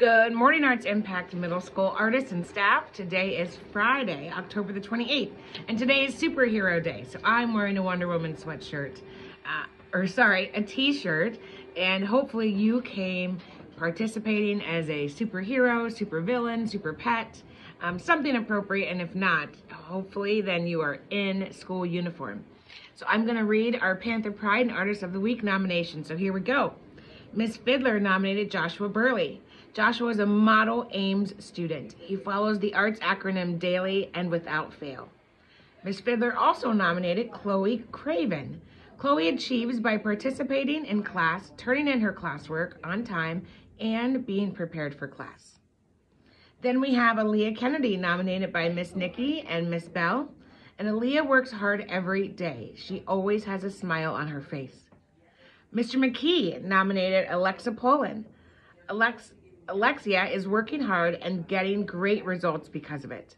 Good morning, Arts Impact Middle School artists and staff. Today is Friday, October the 28th, and today is Superhero Day. So I'm wearing a Wonder Woman sweatshirt, uh, or sorry, a t-shirt, and hopefully you came participating as a superhero, super villain, super pet, um, something appropriate, and if not, hopefully then you are in school uniform. So I'm gonna read our Panther Pride and Artist of the Week nomination. So here we go. Miss Fiddler nominated Joshua Burley. Joshua is a model AIMS student. He follows the arts acronym daily and without fail. Miss Fiddler also nominated Chloe Craven. Chloe achieves by participating in class, turning in her classwork on time, and being prepared for class. Then we have Aaliyah Kennedy nominated by Miss Nikki and Miss Bell. And Aaliyah works hard every day. She always has a smile on her face. Mr. McKee nominated Alexa Poland. Alex, Alexia is working hard and getting great results because of it.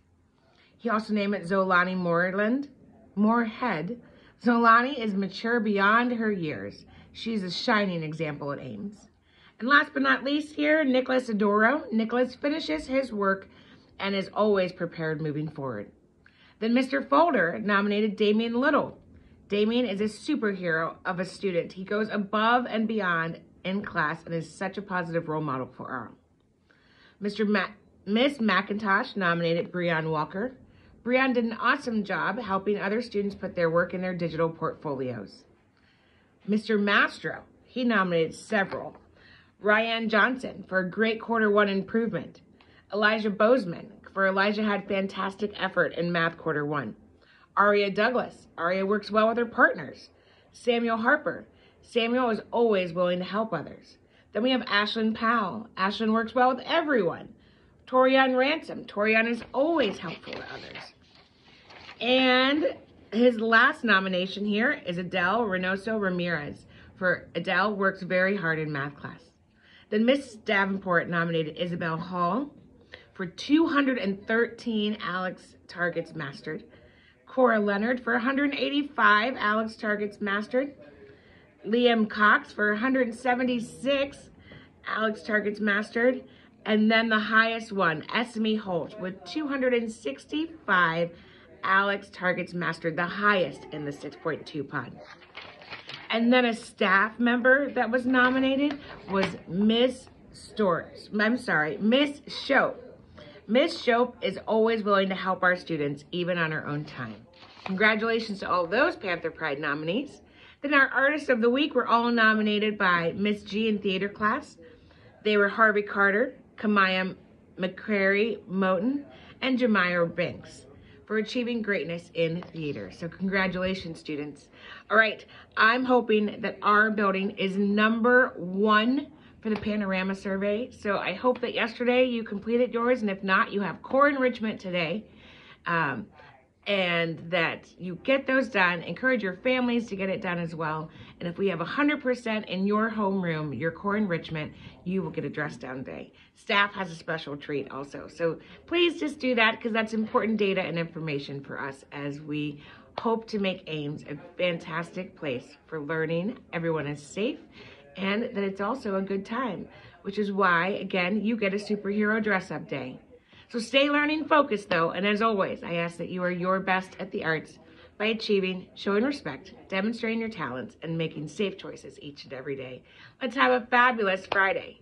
He also named it Zolani Moreland, Moorhead. Zolani is mature beyond her years. She's a shining example at AIMS. And last but not least here, Nicholas Adoro. Nicholas finishes his work and is always prepared moving forward. Then Mr. Folder nominated Damien Little. Damien is a superhero of a student. He goes above and beyond in class and is such a positive role model for all. Mr. Miss McIntosh nominated Breon Walker. Breon did an awesome job helping other students put their work in their digital portfolios. Mr. Mastro, he nominated several. Ryan Johnson for a great quarter one improvement. Elijah Bozeman for Elijah had fantastic effort in math quarter one. Aria Douglas. Aria works well with her partners. Samuel Harper. Samuel is always willing to help others. Then we have Ashlyn Powell. Ashlyn works well with everyone. Torian Ransom. Torian is always helpful to others. And his last nomination here is Adele Reynoso Ramirez. For Adele works very hard in math class. Then Miss Davenport nominated Isabel Hall for 213 ALEKS targets mastered. Cora Leonard for 185 ALEKS targets mastered. Liam Cox for 176 ALEKS targets mastered. And then the highest one, Esme Holt with 265 ALEKS targets mastered, the highest in the 6.2 pod. And then a staff member that was nominated was Miss Storks. I'm sorry, Miss Shope. Miss Shope is always willing to help our students, even on her own time. Congratulations to all those Panther Pride nominees. Then our Artists of the Week were all nominated by Miss G in theater class. They were Harvey Carter, Kamaya McCrary Moten, and Jemira Banks for achieving greatness in theater. So congratulations, students. All right, I'm hoping that our building is number one for the panorama survey. So I hope that yesterday you completed yours, and if not, you have core enrichment today. Um, and that you get those done. Encourage your families to get it done as well. And if we have 100% in your homeroom, your core enrichment, you will get a dress down day. Staff has a special treat also. So please just do that because that's important data and information for us as we hope to make AIMS a fantastic place for learning. Everyone is safe and that it's also a good time, which is why, again, you get a superhero dress-up day. So stay learning focused, though, and as always, I ask that you are your best at the arts by achieving, showing respect, demonstrating your talents, and making safe choices each and every day. Let's have a fabulous Friday.